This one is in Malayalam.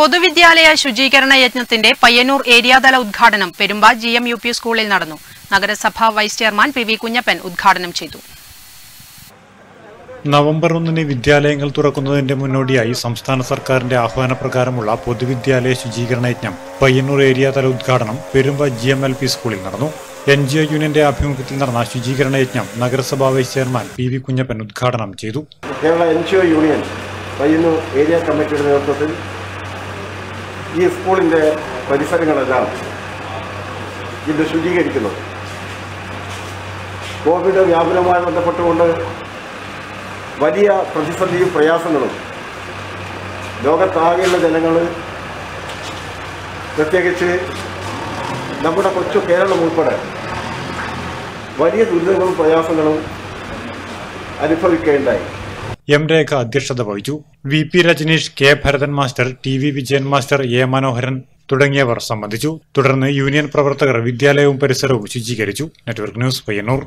പൊതുവിദ്യാലയ ശുചീകരണ യജ്ഞത്തിന്റെ പയ്യന്നൂർ ഏരിയാതല ഉദ്ഘാടനം Perumba G M U P സ്കൂളിൽ നടന്നു. നഗരസഭാ vice chairman P V Kunhappan ഉദ്ഘാടനം ചെയ്തു. നവംബർ ഒന്നിന് വിദ്യാലയങ്ങൾ തുറക്കുന്നതിന്റെ മുന്നോടിയായി സംസ്ഥാന സർക്കാരിന്റെ ആഹ്വാനപ്രകാരമുള്ള പൊതുവിദ്യാലയ ശുചീകരണ യജ്ഞം പയ്യന്നൂർ ഏരിയാതല ഉദ്ഘാടനം Perumba G M L P സ്കൂളിൽ നടന്നു. എൻ ജി ഒ യൂണിയന്റെ ആഭിമുഖ്യത്തിൽ നടന്ന ശുചീകരണ യജ്ഞം നഗരസഭാ vice chairman P V Kunhappan ഉദ്ഘാടനം ചെയ്തു. Kerala N G O union Payyanur area കമ്മിറ്റിയുടെ നേതൃത്വത്തിൽ ഈ സ്കൂളിന്റെ പരിസരങ്ങളെല്ലാം ഇന്ന് ശുചീകരിക്കുന്നത് കോവിഡ് വ്യാപനവുമായി ബന്ധപ്പെട്ടുകൊണ്ട് വലിയ പ്രതിസന്ധിയും പ്രയാസങ്ങളും ലോകത്താകെയുള്ള ജനങ്ങൾ പ്രത്യേകിച്ച് നമ്മുടെ കൊച്ചു കേരളം ഉൾപ്പെടെ വലിയ ദുരിതങ്ങളും പ്രയാസങ്ങളും അനുഭവിക്കുകയുണ്ടായി. എം രേഖ അധ്യക്ഷത വഹിച്ചു. V P Rajneesh K Bharathan master T V Vijayan master A Manoharan തുടങ്ങിയവർ സംബന്ധിച്ചു. തുടർന്ന് യൂണിയൻ പ്രവർത്തകർ വിദ്യാലയവും പരിസരവും ശുചീകരിച്ചു. Network news Payyanur.